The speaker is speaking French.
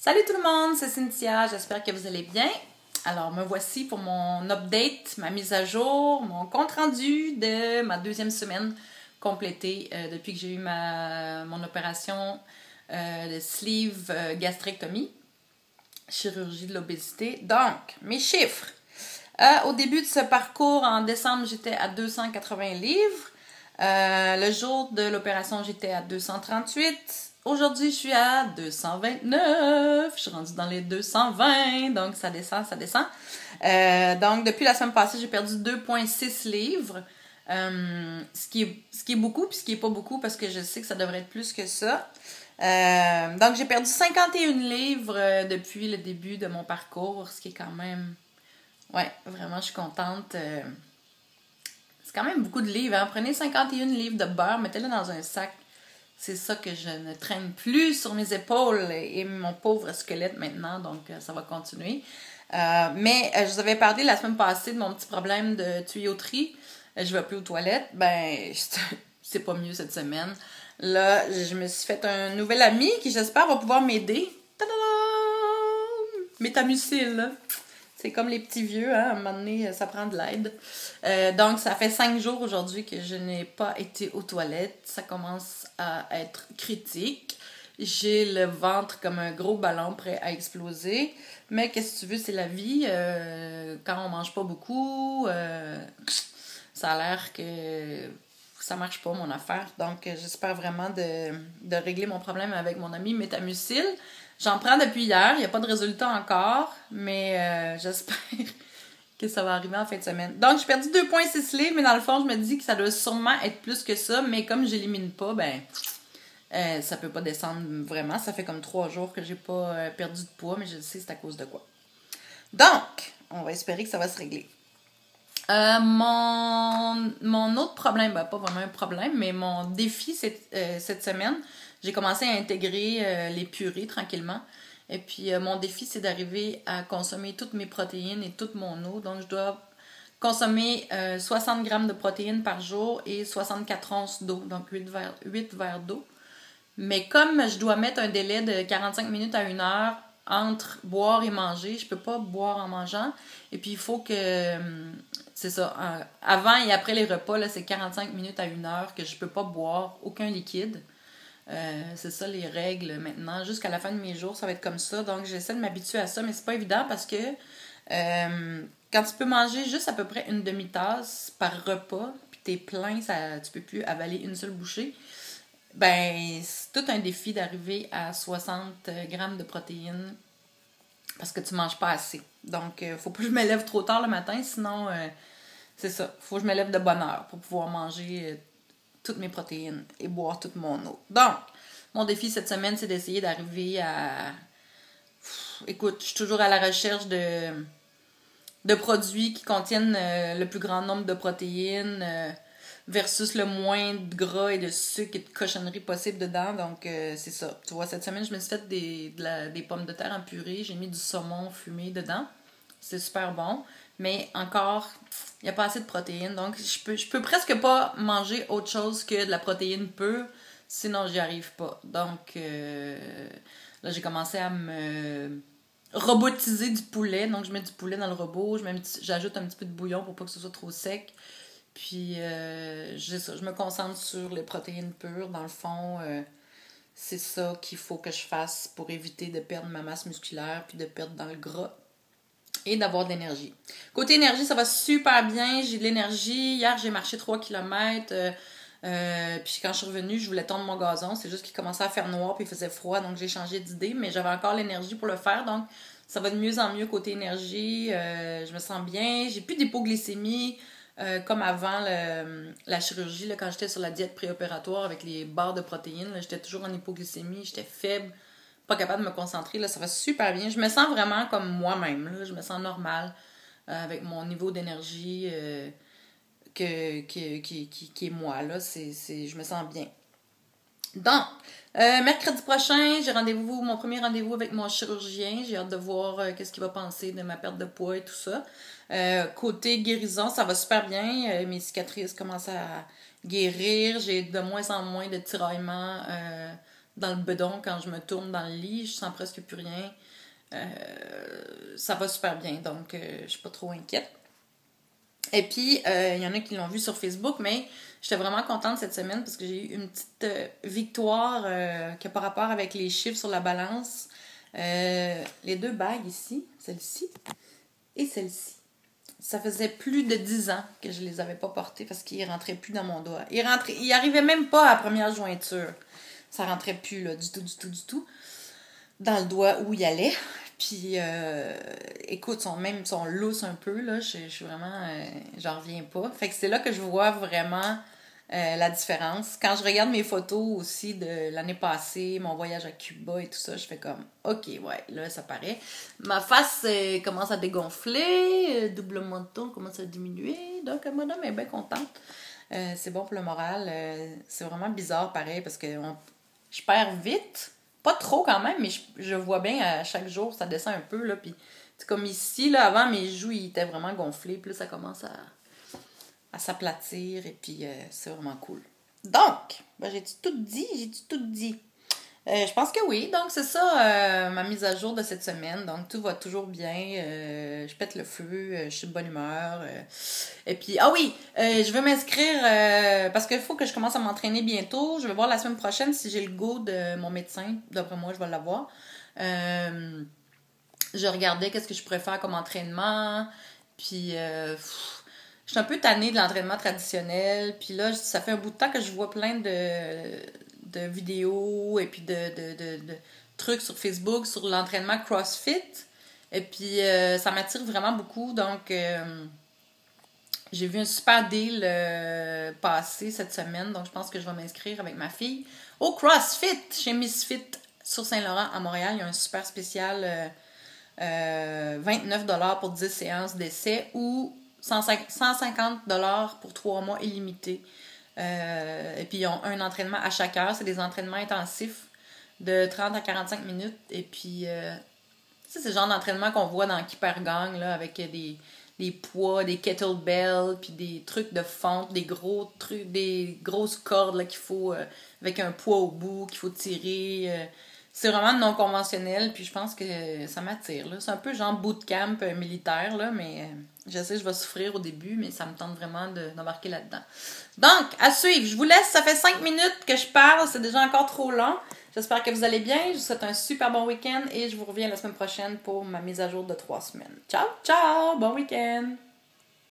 Salut tout le monde, c'est Cynthia, j'espère que vous allez bien. Alors, me voici pour mon update, ma mise à jour, mon compte rendu de ma deuxième semaine complétée euh, depuis que j'ai eu ma, mon opération euh, de sleeve euh, gastrectomie, chirurgie de l'obésité. Donc, mes chiffres. au début de ce parcours, en décembre, j'étais à 280 livres. le jour de l'opération, j'étais à 238. Aujourd'hui, je suis à 229. Je suis rendue dans les 220. Donc, ça descend, ça descend. Euh, donc, depuis la semaine passée, j'ai perdu 2,6 livres. Euh, ce, qui est, ce qui est beaucoup, puis ce qui est pas beaucoup, parce que je sais que ça devrait être plus que ça. Euh, donc, j'ai perdu 51 livres depuis le début de mon parcours, ce qui est quand même. Ouais, vraiment, je suis contente. c'est quand même beaucoup de livres. Hein. Prenez 51 livres de beurre, mettez-le dans un sac c'est ça que je ne traîne plus sur mes épaules et mon pauvre squelette maintenant, donc euh, ça va continuer. Euh, mais euh, je vous avais parlé la semaine passée de mon petit problème de tuyauterie. je vais plus aux toilettes. Ben, c'est pas mieux cette semaine. Là, je me suis fait un nouvel ami qui, j'espère, va pouvoir m'aider. Métamucil. C'est comme les petits vieux, hein? à un moment donné, ça prend de l'aide. Euh, donc, ça fait cinq jours aujourd'hui que je n'ai pas été aux toilettes. Ça commence à être critique. J'ai le ventre comme un gros ballon prêt à exploser. Mais qu'est-ce que tu veux, c'est la vie. Euh, quand on mange pas beaucoup, euh, ça a l'air que ça marche pas, mon affaire. Donc, j'espère vraiment de, de, régler mon problème avec mon ami Métamucil. J'en prends depuis hier, il n'y a pas de résultat encore, mais euh, j'espère que ça va arriver en fin de semaine. Donc, j'ai perdu 2,6 livres, mais dans le fond, je me dis que ça doit sûrement être plus que ça, mais comme j'élimine pas, ben, euh, ça peut pas descendre vraiment. Ça fait comme trois jours que j'ai pas euh, perdu de poids, mais je sais c'est à cause de quoi. Donc, on va espérer que ça va se régler. Mon, mon autre problème, ben, pas vraiment un problème, mais mon défi cette, cette semaine, j'ai commencé à intégrer euh, les purées tranquillement. Et puis, euh, mon défi, c'est d'arriver à consommer toutes mes protéines et toute mon eau. Donc, je dois consommer 60 euh, grammes de protéines par jour et 64 onces d'eau, donc 8 verres, 8 verres d'eau. Mais comme je dois mettre un délai de 45 minutes à une heure entre boire et manger, je peux pas boire en mangeant. Et puis, il faut que, c'est ça, avant et après les repas, là, c'est 45 minutes à une heure que je peux pas boire aucun liquide. Euh, c'est ça les règles maintenant. Jusqu'à la fin de mes jours, ça va être comme ça. Donc j'essaie de m'habituer à ça, mais c'est pas évident parce que euh, quand tu peux manger juste à peu près une demi-tasse par repas, puis t'es plein, ça, tu peux plus avaler une seule bouchée, ben c'est tout un défi d'arriver à 60 grammes de protéines parce que tu manges pas assez. Donc, il euh, faut pas que je me lève trop tard le matin, sinon, c'est ça. faut que je me lève de bonne heure pour pouvoir manger toutes mes protéines et boire toute mon eau. Donc, mon défi cette semaine, c'est d'essayer d'arriver à. écoute, je suis toujours à la recherche de, de produits qui contiennent euh, le plus grand nombre de protéines euh, versus le moins de gras et de sucre et de cochonnerie possible dedans. Donc, euh, c'est ça. Tu vois, cette semaine, je me suis fait des, pommes de terre en purée. J'ai mis du saumon fumé dedans. C'est super bon. Mais encore, il n'y a pas assez de protéines. Donc, je peux, peux presque pas manger autre chose que de la protéine pure. Sinon, j'y arrive pas. Donc, euh, là, j'ai commencé à me robotiser du poulet. Donc, je mets du poulet dans le robot. J'ajoute un petit peu de bouillon pour pas que ce soit trop sec. Puis, euh, je me concentre sur les protéines pures. Dans le fond, euh, c'est ça qu'il faut que je fasse pour éviter de perdre ma masse musculaire puis de perdre dans le gras et d'avoir de l'énergie. Côté énergie, ça va super bien. J'ai de l'énergie. Hier, j'ai marché 3 km. Euh, puis quand je suis revenue, je voulais tondre mon gazon. C'est juste qu'il commençait à faire noir puis il faisait froid. Donc j'ai changé d'idée. Mais j'avais encore l'énergie pour le faire. Donc ça va de mieux en mieux côté énergie. Je me sens bien. J'ai plus d'hypoglycémie. Comme avant la chirurgie, là, quand j'étais sur la diète préopératoire avec les barres de protéines, j'étais toujours en hypoglycémie, j'étais faible pas capable de me concentrer. Là, ça va super bien. Je me sens vraiment comme moi-même. Je me sens normal euh, avec mon niveau d'énergie euh, que, qui, qui, est moi. Là. Je me sens bien. Donc, euh, mercredi prochain, j'ai rendez-vous, mon premier rendez-vous avec mon chirurgien. J'ai hâte de voir qu'est-ce qu'il va penser de ma perte de poids et tout ça. côté guérison, ça va super bien. mes cicatrices commencent à guérir. J'ai de moins en moins de tiraillements dans le bedon quand je me tourne dans le lit. Je sens presque plus rien. Euh, ça va super bien, donc euh, je suis pas trop inquiète. Et puis, euh, il y en a qui l'ont vu sur Facebook, mais j'étais vraiment contente cette semaine parce que j'ai eu une petite victoire qui n'a pas rapport avec les chiffres sur la balance. les deux bagues ici, celle-ci et celle-ci. Ça faisait plus de 10 ans que je les avais pas portées parce qu'ils rentraient plus dans mon doigt. Ils rentraient, ils même pas à la première jointure. Ça rentrait plus là, du tout, du tout, du tout dans le doigt où il allait. Puis, euh, écoute, son, même son lousse un peu, là, je, suis vraiment, euh, j'en reviens pas. Fait que c'est là que je vois vraiment euh, la différence. Quand je regarde mes photos aussi de l'année passée, mon voyage à Cuba et tout ça, je fais comme, ok, ouais, là, ça paraît. Ma face commence à dégonfler, double menton commence à diminuer, donc madame est bien contente. c'est bon pour le moral. c'est vraiment bizarre, pareil, parce que je perds vite pas trop quand même, mais je, vois bien à chaque jour, ça descend un peu. Là, puis, comme ici, là, avant, mes joues étaient vraiment gonflés. Puis ça commence à, à s'aplatir. Et puis, euh, c'est vraiment cool. Donc, ben, j'ai tout dit, j'ai tout dit? Euh, je pense que oui. Donc, c'est ça euh, ma mise à jour de cette semaine. Donc, tout va toujours bien. Euh, je pète le feu. je suis de bonne humeur. et puis, ah oui, je veux m'inscrire parce qu'il faut que je commence à m'entraîner bientôt. Je vais voir la semaine prochaine si j'ai le go de mon médecin. D'après moi, je vais l'avoir. je regardais qu'est-ce que je pourrais faire comme entraînement. Puis, je suis un peu tannée de l'entraînement traditionnel. Puis là, ça fait un bout de temps que je vois plein de de vidéos et puis de, trucs sur Facebook sur l'entraînement CrossFit. Et puis, euh, ça m'attire vraiment beaucoup. Donc, euh, j'ai vu un super deal euh, passer cette semaine. Donc, je pense que je vais m'inscrire avec ma fille au CrossFit chez Misfit sur Saint-Laurent à Montréal. Il y a un super spécial 29$ pour 10 séances d'essai ou 150$ pour 3 mois illimités. Euh, et puis, ils ont un entraînement à chaque heure. C'est des entraînements intensifs de 30 à 45 minutes. Et puis, euh, c'est le genre d'entraînement qu'on voit dans Keeper Gang, là, avec des, des poids, des kettlebells, puis des trucs de fente, des gros trucs, des grosses cordes qu'il faut, euh, avec un poids au bout, qu'il faut tirer. C'est vraiment non conventionnel, puis je pense que ça m'attire. C'est un peu genre bootcamp militaire, là, mais je sais, je vais souffrir au début, mais ça me tente vraiment d'embarquer là-dedans. Donc, à suivre. Je vous laisse. Ça fait cinq minutes que je parle. C'est déjà encore trop long. J'espère que vous allez bien. Je vous souhaite un super bon week-end et je vous reviens la semaine prochaine pour ma mise à jour de trois semaines. Ciao, ciao! Bon week-end!